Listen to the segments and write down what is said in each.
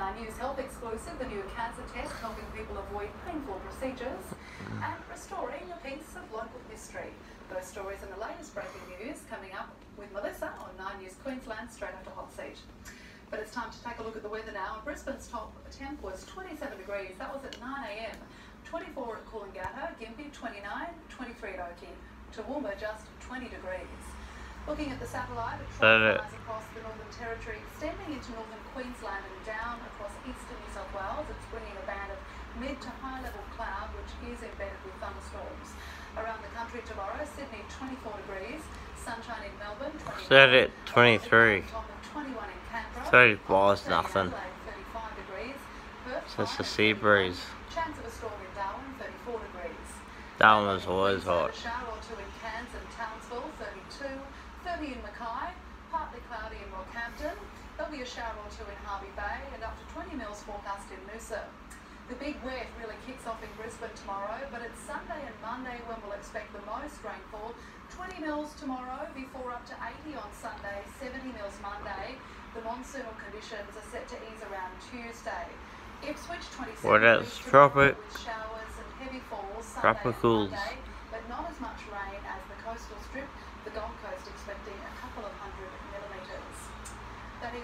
News Health exclusive, the new cancer test helping people avoid painful procedures and restoring a piece of local history. Those stories and the latest breaking news coming up with Melissa on 9 News Queensland straight after Hot Seat. But it's time to take a look at the weather now. Brisbane's top temp was 27 degrees. That was at 9am. 24 at Coolangatta, Gympie 29, 23 at Oakey. Toowoomba just 20 degrees. Looking at the satellite, it it. across the Northern Territory, extending into northern Queensland and down across eastern New South Wales. It's bringing a band of mid to high level cloud, which is embedded with thunderstorms. Around the country tomorrow, Sydney 24 degrees, sunshine in Melbourne 29, Said it, 23. top of 21 in Canberra, 34 is 30 in nothing. Adelaide, 35 degrees, Perth, It's just a sea breeze. Chance of a storm in Darwin, 34 degrees. One was always hot. A shower or two in Cairns and Townsville, 32. 30 in Mackay, partly cloudy in Rockhampton. There'll be a shower or two in Hervey Bay and up to 20 mils forecast in Noosa. The big wet really kicks off in Brisbane tomorrow, but it's Sunday and Monday when we'll expect the most rainfall. 20 mils tomorrow before up to 80 on Sunday, 70 mils Monday. The monsoonal conditions are set to ease around Tuesday. Ipswich 27 What else? degrees Tropic. showers and heavy falls Sunday Tropicals. Monday, but not as much rain as the coastal strip.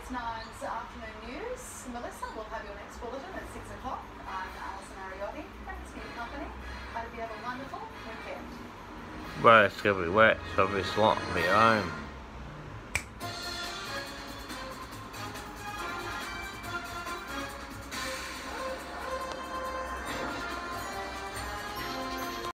Is Nine's afternoon news. Melissa we'll have your next bulletin at six o'clock. I'm Alison Ariotti. Thanks for your company. I hope you have a wonderful weekend. Well, it's gonna be wet, so I'll be slotting me home.